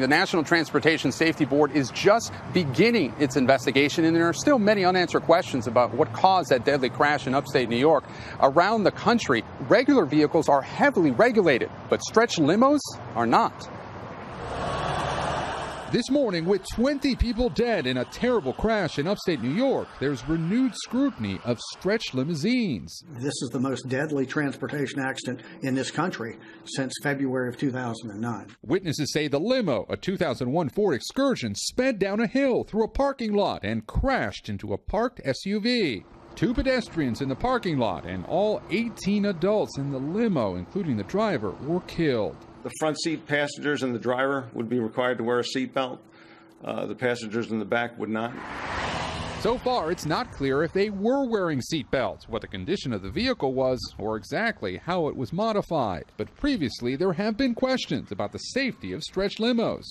The National Transportation Safety Board is just beginning its investigation, and there are still many unanswered questions about what caused that deadly crash in upstate New York. Around the country, regular vehicles are heavily regulated, but stretch limos are not. This morning, with 20 people dead in a terrible crash in upstate New York, there's renewed scrutiny of stretch limousines. This is the most deadly transportation accident in this country since February of 2009. Witnesses say the limo, a 2001 Ford Excursion, sped down a hill through a parking lot and crashed into a parked SUV. Two pedestrians in the parking lot and all 18 adults in the limo, including the driver, were killed. The front seat passengers and the driver would be required to wear a seatbelt. Uh, the passengers in the back would not. So far, it's not clear if they were wearing seatbelts, what the condition of the vehicle was, or exactly how it was modified. But previously, there have been questions about the safety of stretch limos.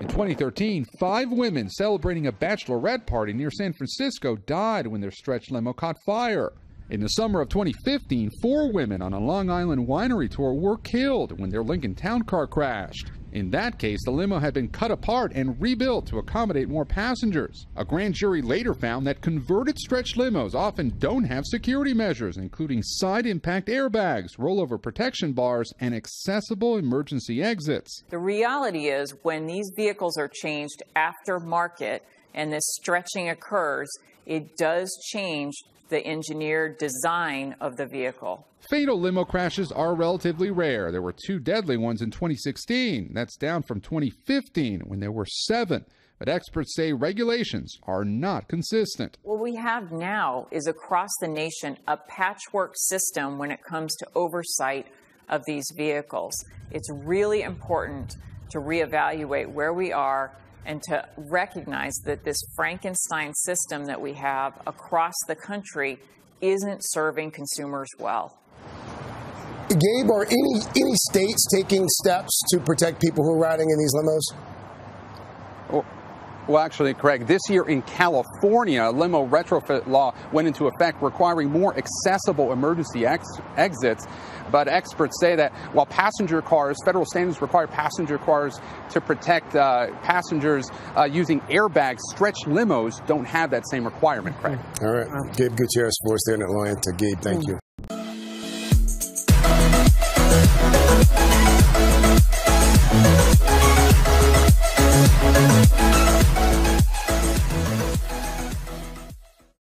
In 2013, five women celebrating a bachelorette party near San Francisco died when their stretch limo caught fire. In the summer of 2015, four women on a Long Island winery tour were killed when their Lincoln Town car crashed. In that case, the limo had been cut apart and rebuilt to accommodate more passengers. A grand jury later found that converted stretch limos often don't have security measures, including side impact airbags, rollover protection bars, and accessible emergency exits. The reality is, when these vehicles are changed after market and this stretching occurs, it does change the engineered design of the vehicle. Fatal limo crashes are relatively rare. There were two deadly ones in 2016. That's down from 2015 when there were seven. But experts say regulations are not consistent. What we have now is across the nation a patchwork system when it comes to oversight of these vehicles. It's really important to reevaluate where we are and to recognize that this Frankenstein system that we have across the country isn't serving consumers well. Gabe, are any any states taking steps to protect people who are riding in these limos? Well, well, actually, Craig, this year in California, a limo retrofit law went into effect requiring more accessible emergency ex exits. But experts say that while passenger cars, federal standards require passenger cars to protect uh, passengers uh, using airbags, stretch limos don't have that same requirement, Craig. All right. Gabe Gutierrez for us there in Atlanta. Gabe, thank you.